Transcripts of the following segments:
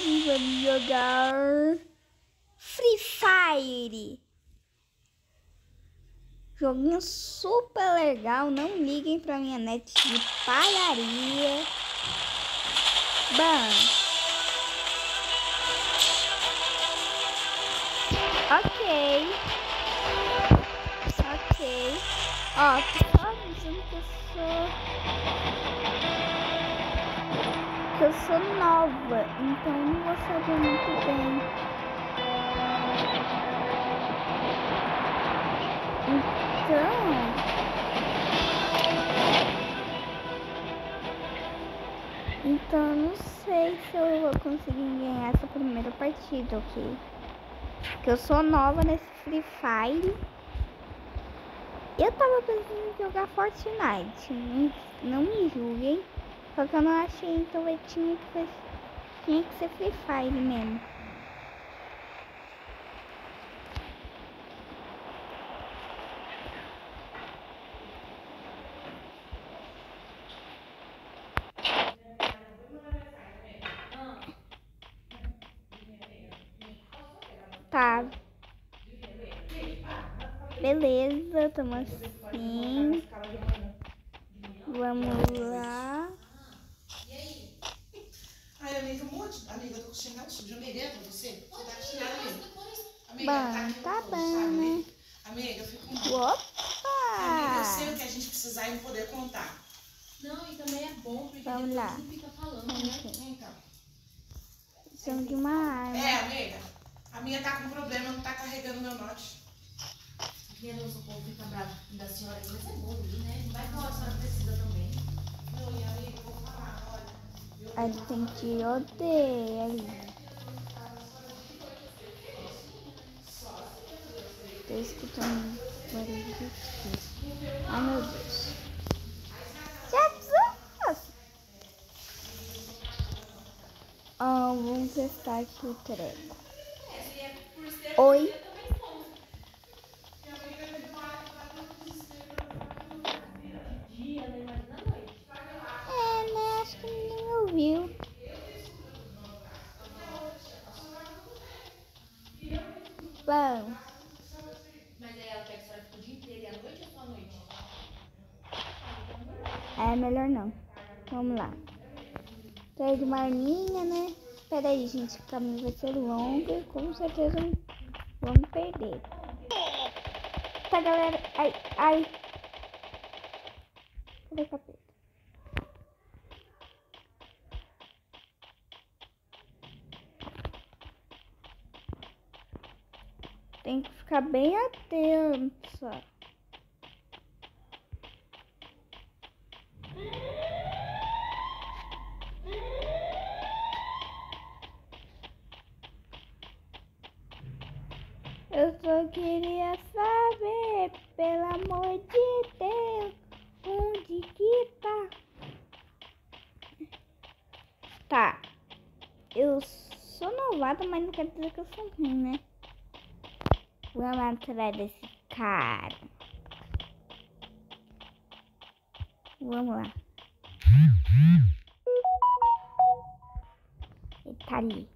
hoje vamos jogar Free Fire. Joguinho super legal, não liguem pra minha net de palharia. Bom. Ok. Ok. Ó, tô só avisando que eu sou... Eu sou nova, então não vou saber muito bem. Então... Então não sei se eu vou conseguir ganhar essa primeira partida, ok? Porque eu sou nova nesse Free Fire. Eu tava pensando em jogar Fortnite. Não, não me julguem. Só que eu não achei, então eu tinha que, ser, tinha que ser Free Fire mesmo. Tá. Beleza, tamo assim. Vamos lá. Ai, amiga, eu tô com chinelo sujo. Amiga, é pra você? Você tá com chinelo ali. Amiga, Bom, tá aqui tá bom. sabe? Amiga, eu fico com Amiga, eu Opa! sei o que a gente precisar e não poder contar. Não, e também é bom porque Vamos depois lá. não fica falando, né? Então. Precisamos de uma arma. É, amiga. A minha tá com problema, não tá carregando meu note. Porque o povo fica bravo da senhora mas é bom ali, né? Não vai falar que a senhora precisa também. Não, e amiga, Aí tem tiroteio ali. Tô escutando barulho de tiro. Ai meu Deus. Jesus! Ah, vamos testar aqui o treco. Bom, Mas aí ela quer que a senhora fique o dia inteiro e à noite ou só à noite? é melhor não. Vamos lá. Tô de marminha, né? Espera aí, gente. O caminho vai ser longo e com certeza vamos perder. Tá, galera. Ai, ai. Cadê o capeta? Tem que ficar bem atenta. Eu só queria saber, pelo amor de Deus, onde que tá? Tá. Eu sou novata, mas não quer dizer que eu sou ruim, né? Vamos atrás desse cara. Vamos lá. Ele tá ali.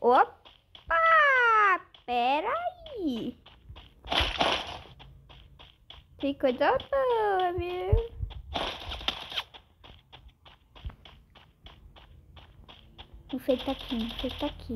Opa! Peraí. Que coisa boa, viu? O feito aqui, o feito aqui.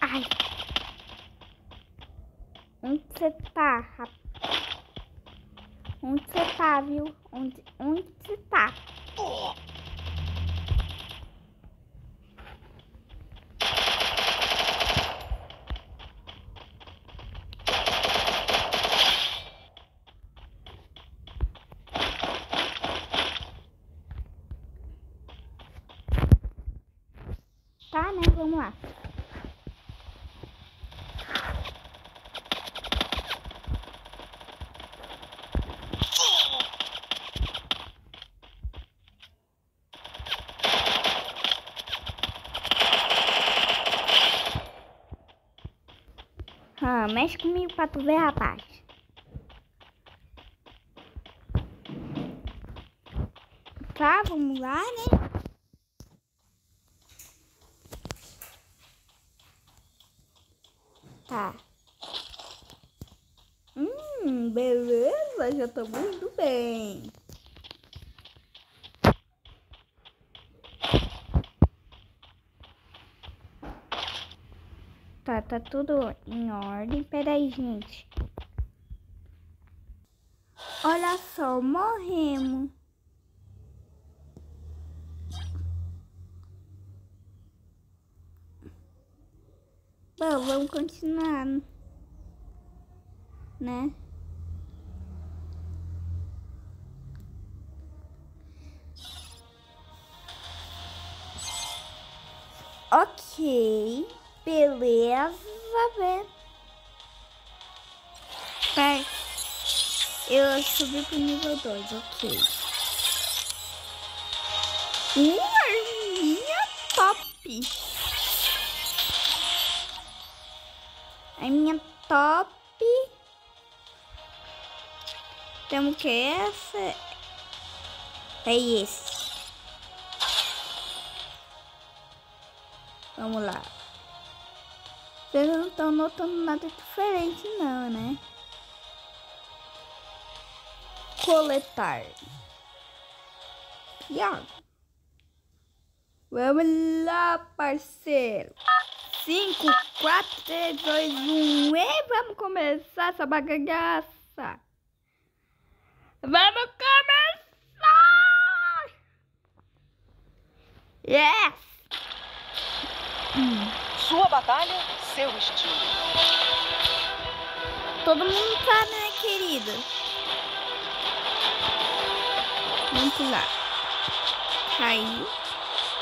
Ai. Onde você tá, rapaz? Onde você tá, viu? Vamos lá. Ah, mexe comigo pra tu ver, rapaz. Tá, vamos lá, né? Tá. Hum, beleza, já tô muito bem. Tá, tá tudo em ordem. Peraí, gente. Olha só, morremos. Bom, vamos continuar, né? Ok, beleza, velho. Tá, eu subi pro nível 2, ok. Uma arminha top. A minha top. Temos que essa. É esse. Vamos lá. Vocês não estão notando nada diferente não, né? Coletar. Pior. Vamos lá, parceiro. 5, 4, 3, 2, 1 e vamos começar essa bagaça. Vamos começar! Yes! Sua batalha, seu estilo. Todo mundo sabe, né, querido? Vamos pular. Cair.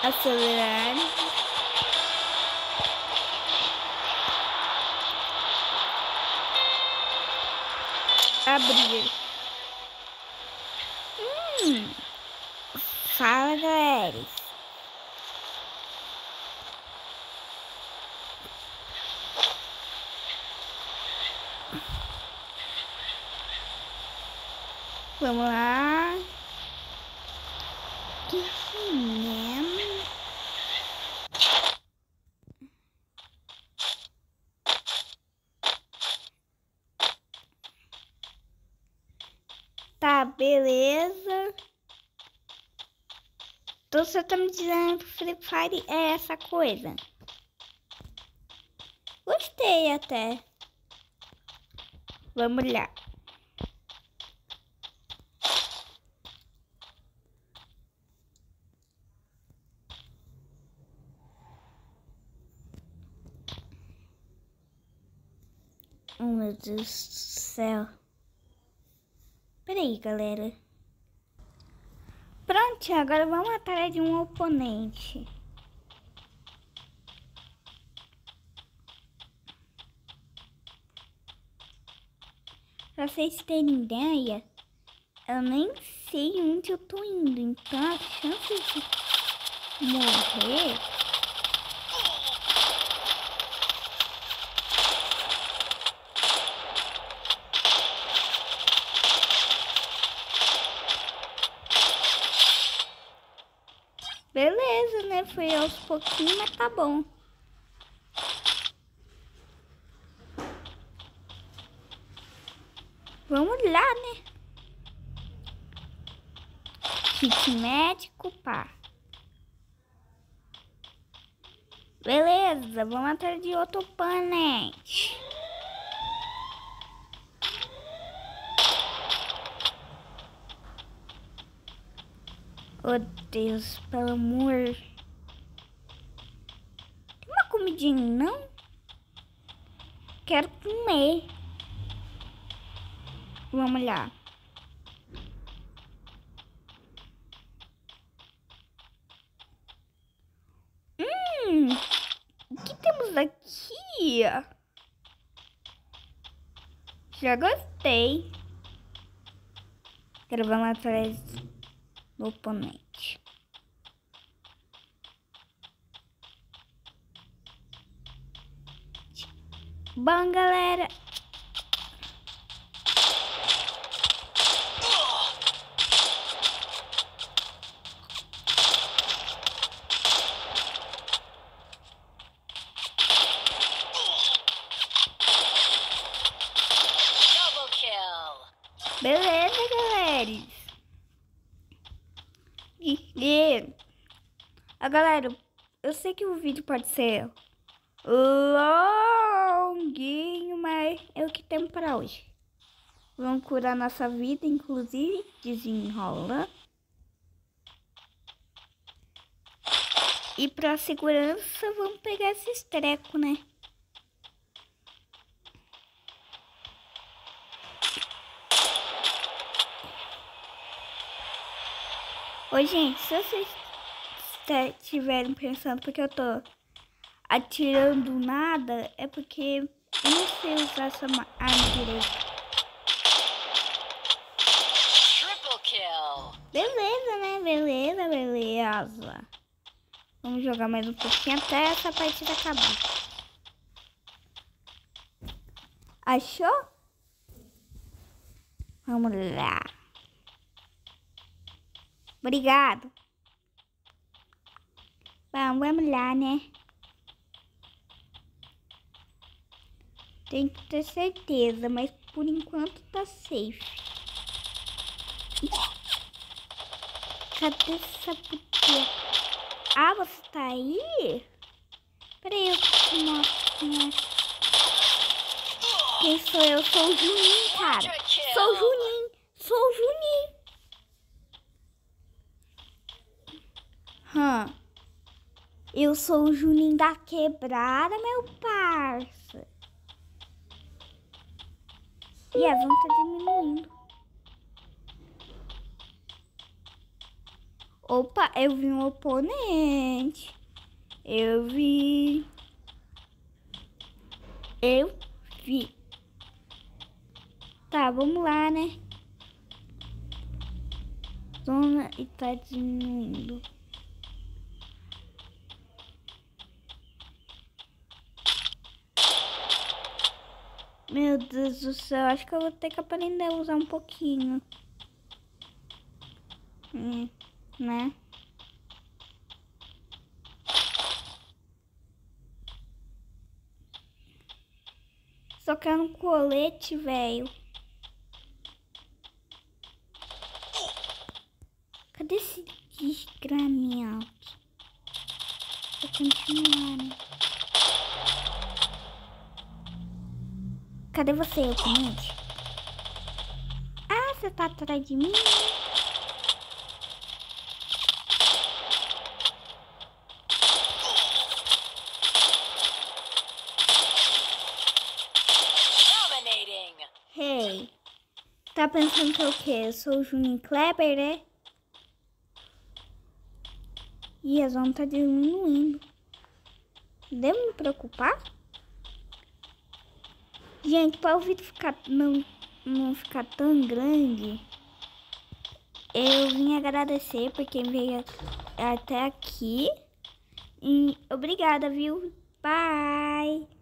Acelerar. Abrir. Hum. Fala, galera. Vamos lá. Que cinema. Tá, beleza. Então você tá me dizendo que Free Fire é essa coisa. Gostei até. Vamos lá. Oh, meu Deus do céu. Peraí, galera. Pronto, agora vamos atrás de um oponente. Pra vocês terem ideia, eu nem sei onde eu tô indo. Então a chance de morrer Beleza, né? Foi aos pouquinhos, mas tá bom. Vamos lá, né? Kit médico, pá. Beleza, vamos atrás de outro oponente. Oh Deus, pelo amor. Comidinha, não? Quero comer. Vamos lá. Hum, o que temos aqui? Já gostei. Mais atrás do oponente. Bom, galera. Beleza, galera. E, e... Ah, galera, eu sei que o vídeo pode ser Lo longuinho, mas é o que temos para hoje. Vamos curar nossa vida, inclusive, desenrola. E para segurança, vamos pegar esses trecos, né? Oi, gente, se vocês estiverem pensando porque eu tô atirando nada, é porque eu não sei usar essa arma direito. Beleza, né? Beleza, beleza. Vamos jogar mais um pouquinho até essa partida acabar. Achou? Vamos lá. Obrigado. Bom, vamos lá, né? Tem que ter certeza, mas por enquanto tá safe. Cadê essa putinha? Ah, você tá aí? Peraí, eu te mostro. Né? Quem sou eu? Sou o Juninho, cara. Sou o Juninho. Sou o Juninho. Hum. Eu sou o Juninho da quebrada, meu parça. E a vão tá diminuindo. Opa, eu vi um oponente. Eu vi. Eu vi. Tá, vamos lá, né? Zona e tá diminuindo. Meu Deus do céu, acho que eu vou ter que aprender a usar um pouquinho. Hum né? Só quero um colete, velho. Cadê esse desgraminhado? Vou continuar, né? Cadê você, oponente? Ah, você tá atrás de mim? Hey, tá pensando que eu o quê? Eu sou o Juninho Kleber, né? E a zona tá diminuindo. Devo me preocupar? Gente, para o vídeo ficar, não, não ficar tão grande, eu vim agradecer por quem veio até aqui. E obrigada, viu? Bye!